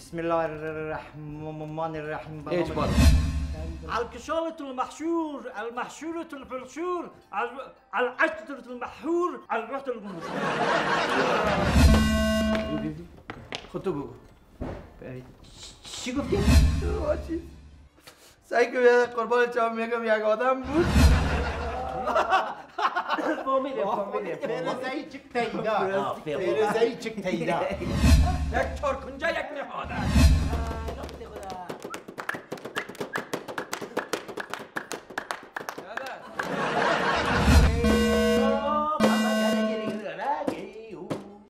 بسم الله الرحمن الرحیم هیچ بار الكشالة المحشور المحشورة البرشور العشرة المحشور الرحت المحشور خود تو بگو چی گفتی؟ سعی که قربان چه میگم یک آدم بود فامیله فامیله فرزایی چک تاییدا فرزایی چک تاییدا یک چار یک نهاده